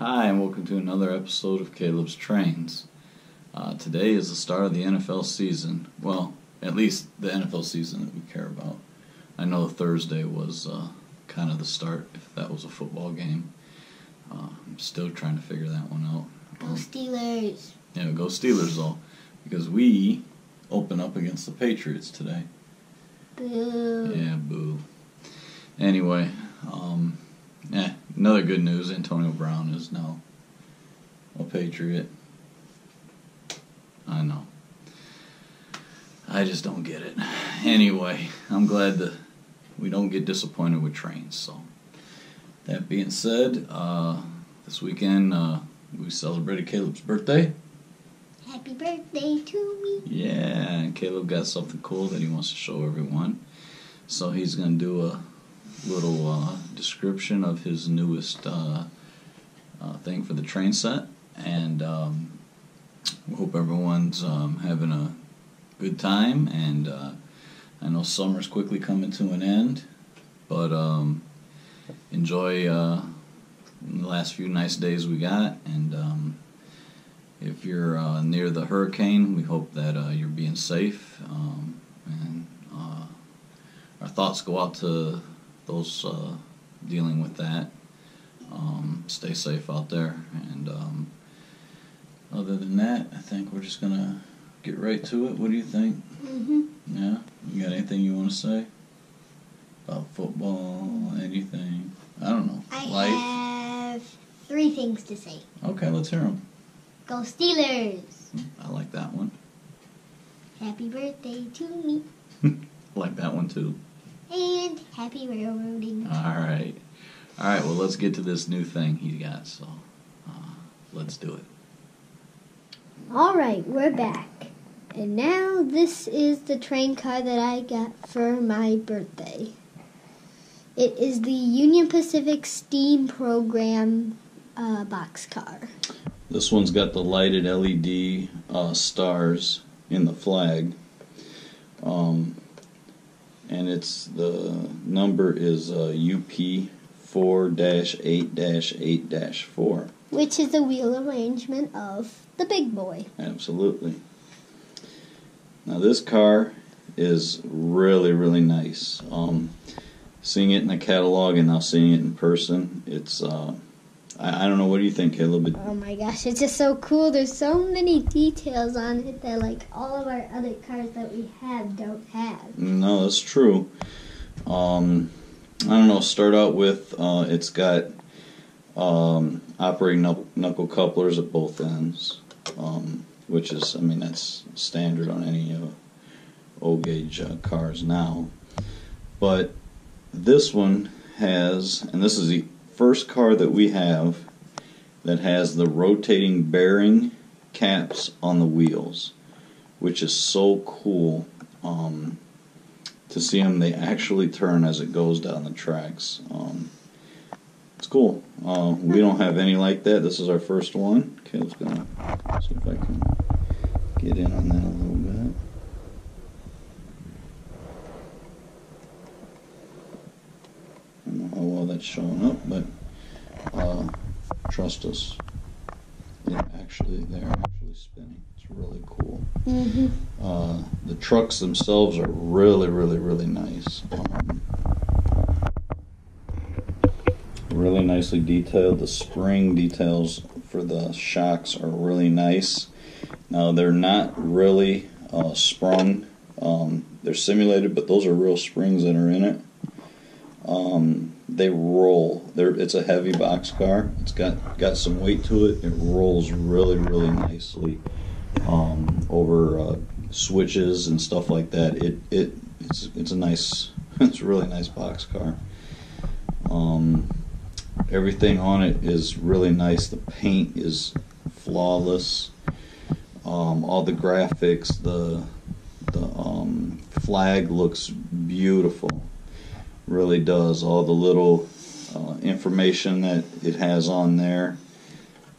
Hi, and welcome to another episode of Caleb's Trains. Uh, today is the start of the NFL season. Well, at least the NFL season that we care about. I know Thursday was uh, kind of the start, if that was a football game. Uh, I'm still trying to figure that one out. Go Steelers. Yeah, go Steelers, though, because we open up against the Patriots today. Boo. Yeah, boo. Anyway, um, another good news Antonio Brown is now a Patriot. I know. I just don't get it. Anyway, I'm glad that we don't get disappointed with trains. So, that being said, uh, this weekend uh, we celebrated Caleb's birthday. Happy birthday to me. Yeah, and Caleb got something cool that he wants to show everyone. So he's going to do a little uh, description of his newest uh, uh, thing for the train set. And um, we hope everyone's um, having a good time. And uh, I know summer's quickly coming to an end, but um, enjoy uh, the last few nice days we got. And um, if you're uh, near the hurricane, we hope that uh, you're being safe. Um, and uh, our thoughts go out to those uh, dealing with that. Um, stay safe out there. And um, other than that, I think we're just gonna get right to it. What do you think? Mm-hmm. Yeah, you got anything you want to say about football? Anything? I don't know. I Life. have three things to say. Okay, let's hear them. Go Steelers. I like that one. Happy birthday to me. I like that one too. And happy railroading. All right. All right, well, let's get to this new thing he got. So uh, let's do it. All right, we're back. And now this is the train car that I got for my birthday. It is the Union Pacific Steam Program uh, boxcar. This one's got the lighted LED uh, stars in the flag. Um, and it's the number is uh, UP 4 8 8 4. Which is the wheel arrangement of the big boy. Absolutely. Now this car is really really nice. Um, seeing it in the catalog and now seeing it in person, it's uh, I, I don't know. What do you think, Caleb? It- Oh my gosh, it's just so cool. There's so many details on it that like all of our other cars that we have don't have. No, that's true. Um, I don't know. Start out with uh, it's got um, operating knuckle, knuckle couplers at both ends, um, which is I mean that's standard on any uh, O gauge uh, cars now. But this one has, and this is the first car that we have that has the rotating bearing caps on the wheels, which is so cool. Um, to see them, they actually turn as it goes down the tracks. Um, it's cool. Uh, we don't have any like that. This is our first one. Caleb's gonna see if I can get in on that a little bit. I don't know how well that's showing up, but uh, trust us. They're actually they're actually spinning. It's really cool. Mm-hmm. Uh, the trucks themselves are really, really, really nice. Um, really nicely detailed. The spring details for the shocks are really nice. Now they're not really uh, sprung. Um, they're simulated, but those are real springs that are in it. Um, they roll. They're, it's a heavy box car. It's got got some weight to it. It rolls really, really nicely um, over uh, switches and stuff like that. It it it's it's a nice it's a really nice box car. Um, everything on it is really nice. The paint is flawless. Um, all the graphics, the the um, flag looks beautiful. Really does. All the little uh, information that it has on there.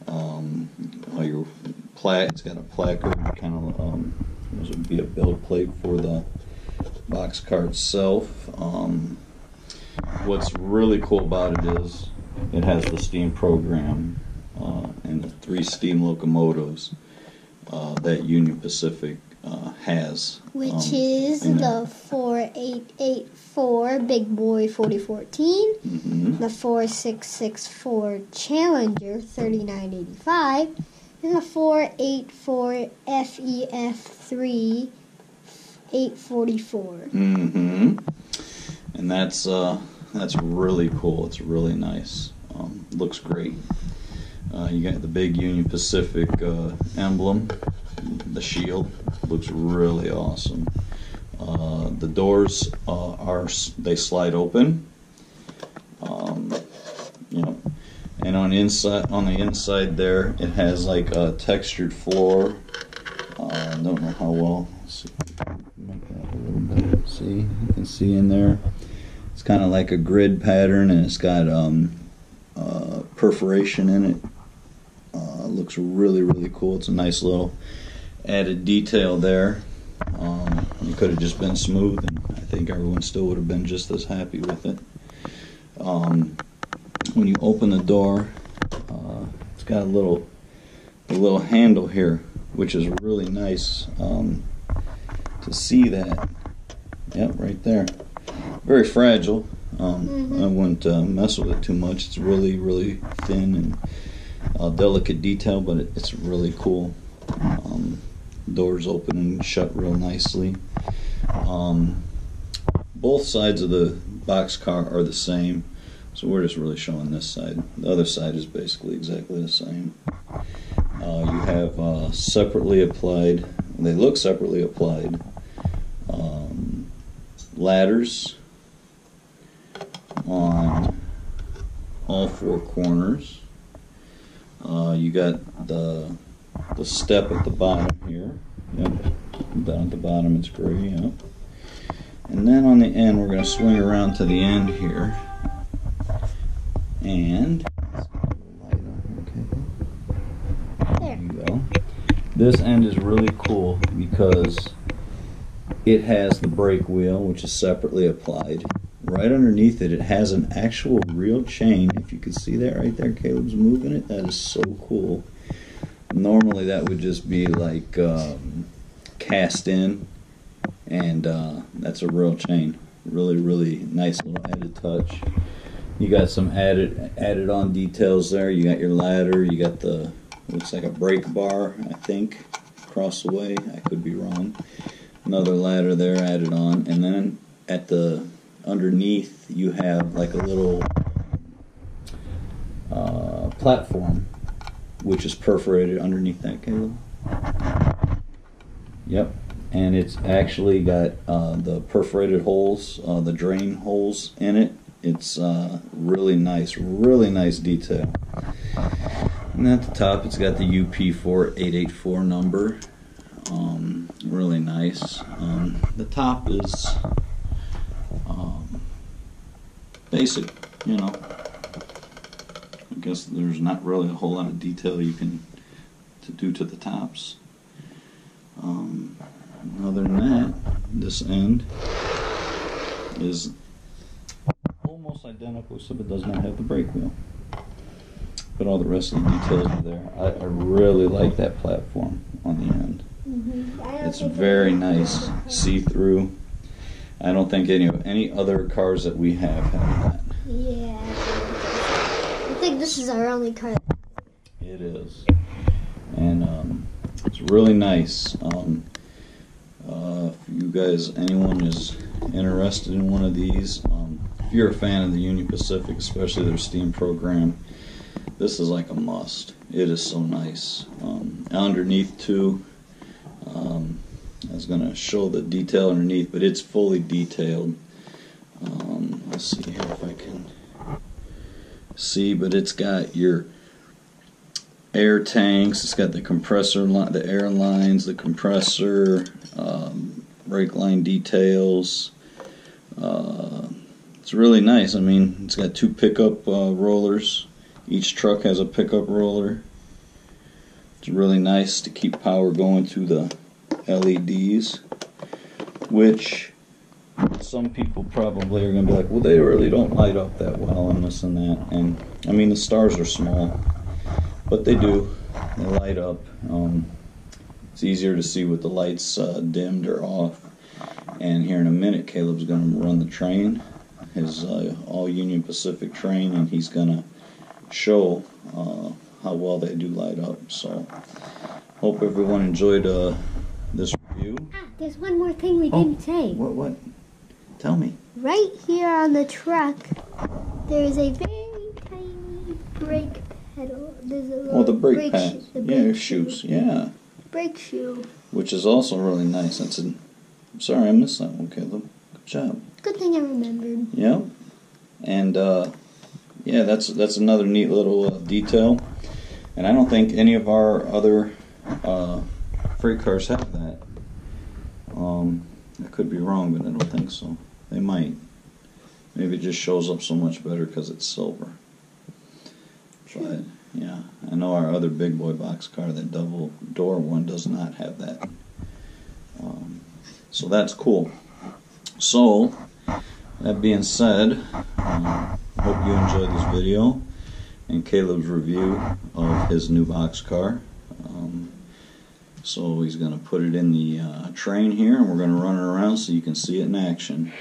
Um, all your plaque. It's got a placard, kind of. Um, this would be a build plate for the box car itself. Um, what's really cool about it is it has the Steam program uh, and the three steam locomotives uh, that Union Pacific uh, has. Which um, is the 4884 Big Boy 4014, Mhm. the 4664 Challenger 3985, and the 484 FEF3 844. hmm And that's uh, that's really cool. It's really nice. Um, looks great. Uh, you got the big Union Pacific uh, emblem, the shield. Looks really awesome. Uh, the doors uh, are they slide open. Um, you know, and on inside on the inside there, it has like a textured floor. Uh, I don't know how well. See. See, you can see in there. It's kind of like a grid pattern, and it's got um, uh, perforation in it. Uh, looks really, really cool. It's a nice little added detail there. Um, it could have just been smooth, and I think everyone still would have been just as happy with it. Um, when you open the door, uh, it's got a little, a little handle here, which is really nice um, to see that. Yep, right there. Very fragile. Um, Mhm. I wouldn't uh, mess with it too much. It's really, really thin and uh, delicate detail, but it, it's really cool. Um, doors open and shut real nicely. Um, both sides of the boxcar are the same, so we're just really showing this side. The other side is basically exactly the same. Uh, you have uh, separately applied, they look separately applied, um, ladders on all four corners. Uh, you got the the step at the bottom here. Yep. Down at the bottom it's gray, yep. And then on the end we're gonna swing around to the end here. And let's get a little light on here, okay. There. There you go. This end is really cool because it has the brake wheel, which is separately applied. Right underneath it, it has an actual real chain. If you can see that right there, Caleb's moving it. That is so cool. Normally, that would just be like um, cast in, and uh, that's a real chain. Really, really nice little added touch. You got some added added on details there. You got your ladder. You got the looks like a brake bar, I think, across the way. I could be wrong. Another ladder there added on, and then at the underneath you have like a little uh, platform, which is perforated underneath that cable. Yep, and it's actually got uh, the perforated holes, uh, the drain holes in it. It's uh, really nice, really nice detail. And at the top, it's got the UP4884 number. Um, really nice. Um, the top is um, basic, you know. I guess there's not really a whole lot of detail you can to do to the tops. Um, other than that, this end is almost identical, except it does not have the brake wheel. But all the rest of the details are there. I, I really like that platform on the end. Mm-hmm. It's very nice, see through. I don't think any any other cars that we have have that. Yeah. This is our only car. It is, and um, it's really nice. Um, uh, if you guys, anyone is interested in one of these, um, if you're a fan of the Union Pacific, especially their Steam program, this is like a must. It is so nice. Um, underneath too, um, I was gonna show the detail underneath, but it's fully detailed. Um, let's see here see, but it's got your air tanks. It's got the compressor line, the air lines, the compressor, um, brake line details. Uh, it's really nice. I mean, it's got two pickup uh, rollers. Each truck has a pickup roller. It's really nice to keep power going to the LEDs, which some people probably are going to be like, well, they really don't light up that well and this and that. And I mean, the stars are small, but they do. They light up. Um, it's easier to see with the lights uh, dimmed or off. And here in a minute, Caleb's going to run the train, his uh, all Union Pacific train, and he's going to show uh, how well they do light up. So, hope everyone enjoyed uh, this review. Ah, there's one more thing we Oh. didn't say. What? What? Tell me. Right here on the truck, there is a very tiny brake pedal. There's a little Oh, the brake sh- pads. the Yeah, brake shoes. Yeah, Brake shoe. which is also really nice. That's an. I'm sorry, I missed that one, Caleb. Good job. Good thing I remembered. Yep. And uh, yeah, that's that's another neat little uh, detail. And I don't think any of our other uh, freight cars have that. Um, I could be wrong, but I don't think so. They might. Maybe it just shows up so much better because it's silver. But yeah, I know our other big boy box car, that double door one, does not have that. Um, so that's cool. So, that being said, um, hope you enjoyed this video and Caleb's review of his new box car. Um, so he's going to put it in the uh, train here and we're going to run it around so you can see it in action.